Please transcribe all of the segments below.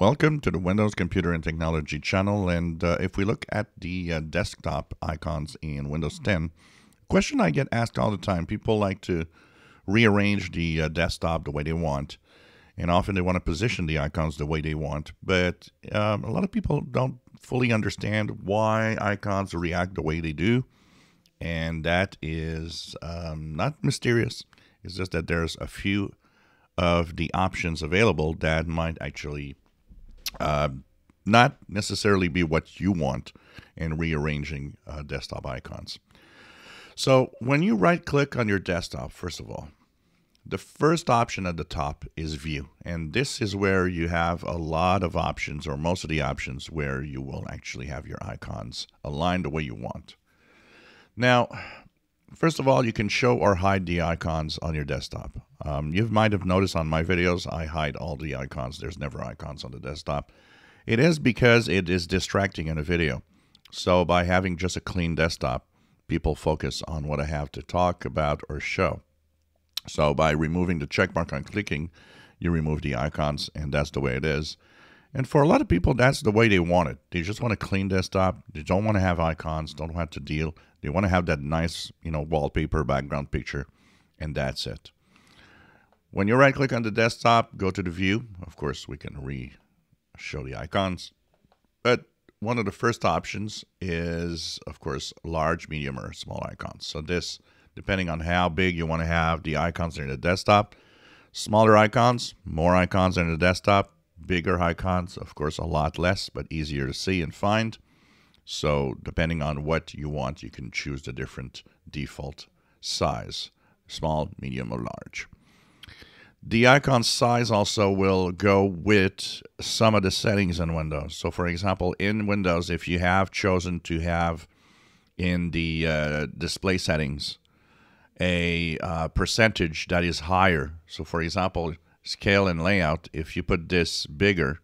Welcome to the Windows Computer and Technology channel. And uh, if we look at the uh, desktop icons in Windows 10, question I get asked all the time people like to rearrange the uh, desktop the way they want. And often they want to position the icons the way they want. But um, a lot of people don't fully understand why icons react the way they do. And that is um, not mysterious. It's just that there's a few of the options available that might actually uh, not necessarily be what you want in rearranging uh, desktop icons. So when you right click on your desktop, first of all, the first option at the top is view. And this is where you have a lot of options or most of the options where you will actually have your icons aligned the way you want. Now, first of all, you can show or hide the icons on your desktop. Um, you might have noticed on my videos, I hide all the icons. There's never icons on the desktop. It is because it is distracting in a video. So by having just a clean desktop, people focus on what I have to talk about or show. So by removing the checkmark on clicking, you remove the icons, and that's the way it is. And for a lot of people, that's the way they want it. They just want a clean desktop. They don't want to have icons, don't have to deal. They want to have that nice, you know, wallpaper background picture, and that's it. When you right click on the desktop, go to the view. Of course, we can re show the icons. But one of the first options is, of course, large, medium, or small icons. So this, depending on how big you want to have the icons in the desktop, smaller icons, more icons in the desktop, bigger icons, of course, a lot less, but easier to see and find. So depending on what you want, you can choose the different default size, small, medium, or large. The icon size also will go with some of the settings in Windows. So, for example, in Windows, if you have chosen to have in the uh, display settings a uh, percentage that is higher, so for example, scale and layout, if you put this bigger,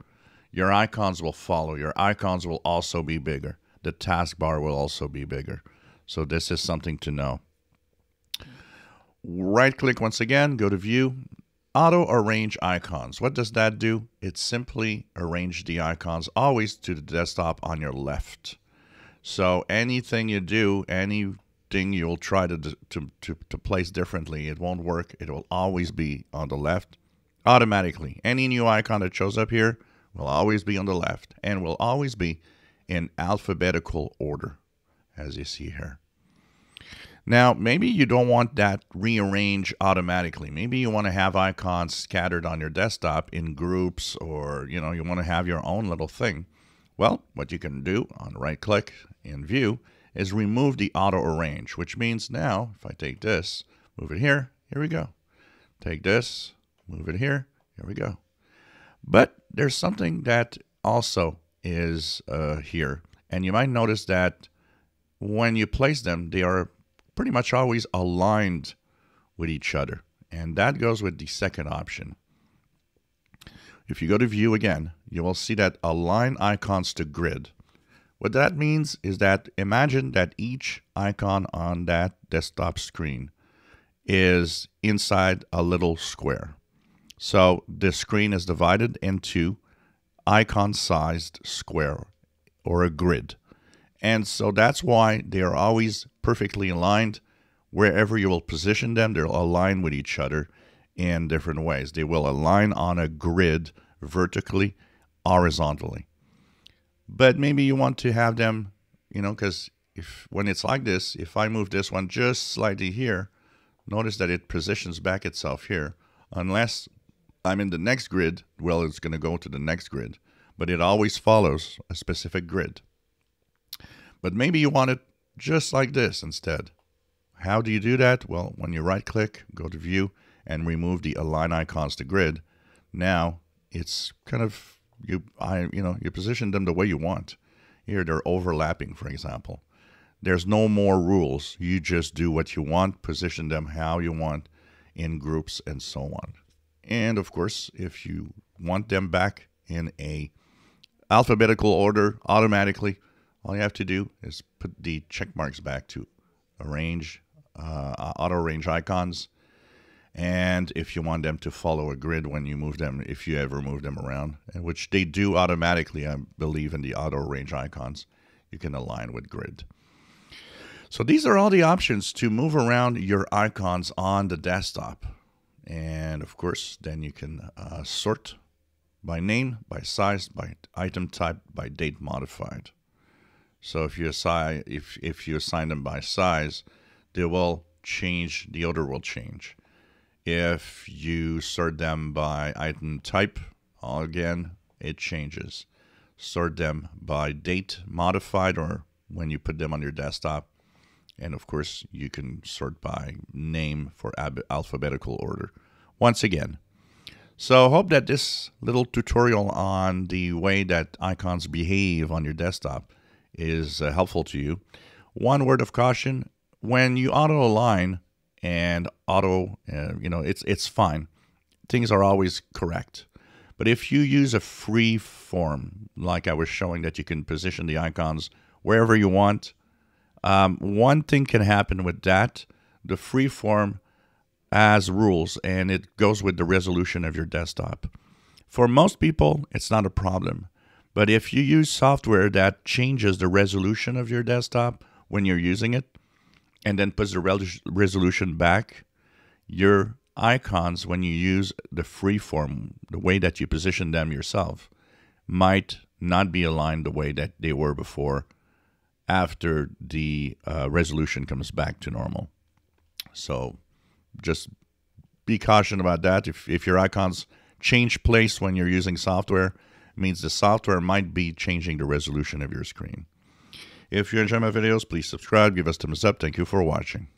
your icons will follow. Your icons will also be bigger. The taskbar will also be bigger. So, this is something to know. Right click once again, go to View, Auto arrange icons. What does that do? It simply arrange the icons always to the desktop on your left. So anything you do, anything you'll try to, to, to, to place differently, it won't work. It will always be on the left automatically. Any new icon that shows up here will always be on the left and will always be in alphabetical order, as you see here. Now, maybe you don't want that rearrange automatically. Maybe you want to have icons scattered on your desktop in groups or, you know, you want to have your own little thing. Well, what you can do on right click in view is remove the auto arrange, which means now if I take this, move it here, here we go. Take this, move it here, here we go. But there's something that also is uh, here. And you might notice that when you place them, they are pretty much always aligned with each other. And that goes with the second option. If you go to view again, you will see that align icons to grid. What that means is that imagine that each icon on that desktop screen is inside a little square. So the screen is divided into icon-sized square or a grid. And so that's why they are always perfectly aligned. Wherever you will position them, they'll align with each other in different ways. They will align on a grid vertically, horizontally. But maybe you want to have them, you know, because if when it's like this, if I move this one just slightly here, notice that it positions back itself here. Unless I'm in the next grid, well, it's going to go to the next grid. But it always follows a specific grid. But maybe you want it just like this instead. How do you do that? Well, when you right click, go to view and remove the align icons to grid, now it's kind of you I you know, you position them the way you want. Here they're overlapping, for example. There's no more rules. You just do what you want, position them how you want in groups and so on. And of course, if you want them back in a alphabetical order automatically, all you have to do is put the check marks back to arrange, uh, auto arrange icons. and if you want them to follow a grid when you move them, if you ever move them around, which they do automatically, I believe, in the auto arrange icons, you can align with grid. So these are all the options to move around your icons on the desktop. And of course, then you can uh, sort by name, by size, by item type, by date modified. So if you assign if if you assign them by size, they will change. The order will change. If you sort them by item type, again it changes. Sort them by date modified or when you put them on your desktop, and of course, you can sort by name for alphabetical order. Once again, so hope that this little tutorial on the way that icons behave on your desktop is uh, helpful to you. One word of caution, when you auto align and auto, uh, you know, it's, it's fine. Things are always correct. But if you use a free form, like I was showing that you can position the icons wherever you want, um, one thing can happen with that. The free form has rules and it goes with the resolution of your desktop. For most people, it's not a problem. But if you use software that changes the resolution of your desktop when you're using it and then puts the resolution back, your icons, when you use the free form, the way that you position them yourself, might not be aligned the way that they were before after the uh, resolution comes back to normal. So just be cautious about that. If, if your icons change place when you're using software, means the software might be changing the resolution of your screen. If you enjoy my videos, please subscribe, give us a thumbs up. Thank you for watching.